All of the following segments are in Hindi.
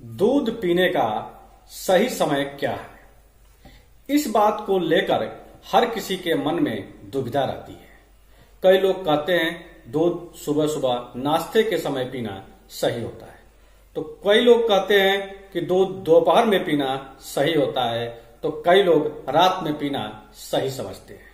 दूध पीने का सही समय क्या है? इस बात को लेकर हर किसी के मन में दुविधा रहती है। कई लोग कहते हैं, दूध सुबह सुबह नाश्ते के समय पीना सही होता है। तो कई लोग कहते हैं कि दूध दोपहर में पीना सही होता है तो कई लोग रात में पीना सही समझते हैं।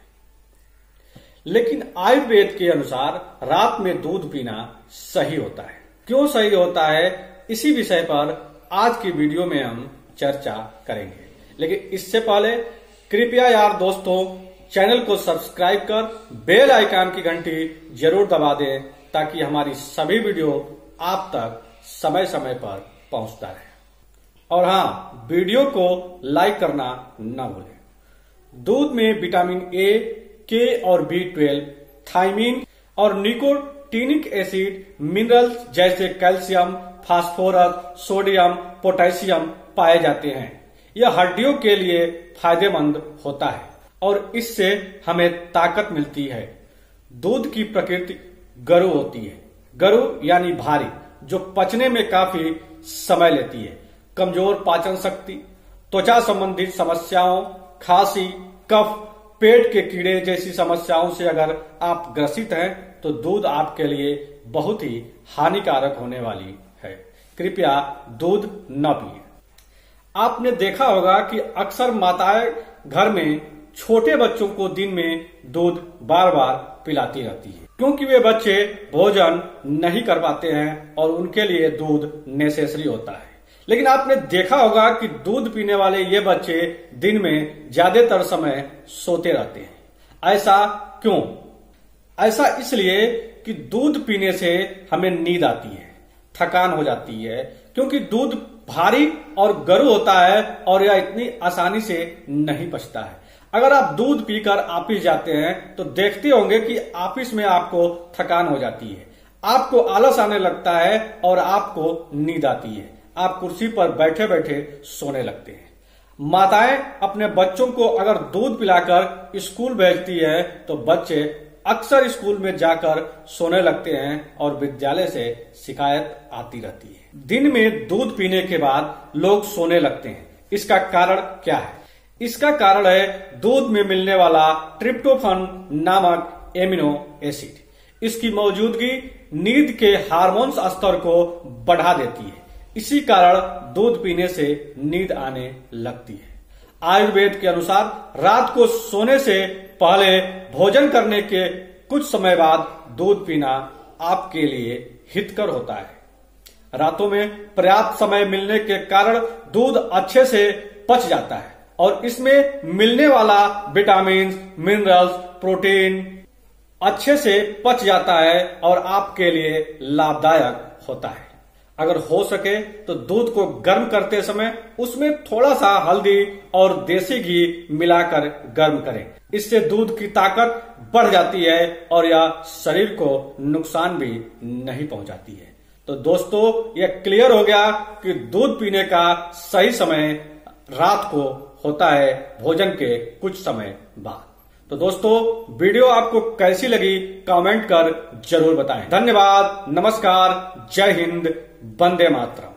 लेकिन आयुर्वेद के अनुसार रात में दूध पीना सही होता है। क्यों सही होता है? इसी विषय पर आज की वीडियो में हम चर्चा करेंगे। लेकिन इससे पहले कृपया यार दोस्तों, चैनल को सब्सक्राइब कर बेल आइकन की घंटी ज़रूर दबा दें, ताकि हमारी सभी वीडियो आप तक समय समय पर पहुँचता रहे। और हाँ वीडियो को लाइक करना न भूलें। दूध में विटामिन ए के और बी ट्वेल्व थाइमिन और निकोटीनिक एसिड मिनरल्स जैसे कैल्शियम फास्फोरस सोडियम पोटेशियम पाए जाते हैं। यह हड्डियों के लिए फ़ायदेमंद होता है और इससे हमें ताकत मिलती है। दूध की प्रकृति गरु होती है। गरु यानी भारी, जो पचने में काफ़ी समय लेती है। कमज़ोर पाचन शक्ति, त्वचा संबंधित समस्याओं, खांसी, कफ पेट के कीड़े जैसी समस्याओं से अगर आप ग्रसित हैं तो दूध आपके लिए बहुत ही हानिकारक होने वाली है। कृपया दूध न पिए। आपने देखा होगा कि अक्सर माताएँ घर में छोटे बच्चों को दिन में दूध बार बार पिलाती रहती है, क्योंकि वे बच्चे भोजन नहीं कर पाते हैं और उनके लिए दूध नेसेसरी होता है। लेकिन आपने देखा होगा कि दूध पीने वाले ये बच्चे दिन में ज़्यादातर समय सोते रहते हैं। ऐसा क्यों? ऐसा इसलिए कि दूध पीने से हमें नींद आती है, थकान हो जाती है, क्योंकि दूध भारी और गरु होता है और यह इतनी आसानी से नहीं पचता है। अगर आप दूध पीकर ऑफ़िस जाते हैं तो देखते होंगे कि ऑफ़िस में आपको थकान हो जाती है। आपको आलस आने लगता है और आपको नींद आती है। आप कुर्सी पर बैठे बैठे सोने लगते हैं। माताएँ अपने बच्चों को अगर दूध पिलाकर स्कूल भेजती है तो बच्चे अक्सर स्कूल में जाकर सोने लगते हैं और विद्यालय से शिकायत आती रहती है। दिन में दूध पीने के बाद लोग सोने लगते हैं। इसका कारण क्या है? इसका कारण है दूध में मिलने वाला ट्रिप्टोफन नामक एमिनो एसिड। इसकी मौजूदगी नींद के हार्मोन्स स्तर को बढ़ा देती है। इसी कारण दूध पीने से नींद आने लगती है। आयुर्वेद के अनुसार रात को सोने से पहले भोजन करने के कुछ समय बाद दूध पीना आपके लिए हितकर होता है। रातों में पर्याप्त समय मिलने के कारण दूध अच्छे से पच जाता है और इसमें मिलने वाला विटामिन मिनरल्स, प्रोटीन अच्छे से पच जाता है और आपके लिए लाभदायक होता है। अगर हो सके तो दूध को गर्म करते समय उसमें थोड़ा सा हल्दी और देसी घी मिलाकर गर्म करें। इससे दूध की ताकत बढ़ जाती है और यह शरीर को नुकसान भी नहीं पहुंचाती है। तो दोस्तों, यह क्लियर हो गया कि दूध पीने का सही समय रात को होता है, भोजन के कुछ समय बाद। तो दोस्तों, वीडियो आपको कैसी लगी कमेंट कर ज़रूर बताएँ। धन्यवाद, नमस्कार, जय हिंद, वंदे मातरम।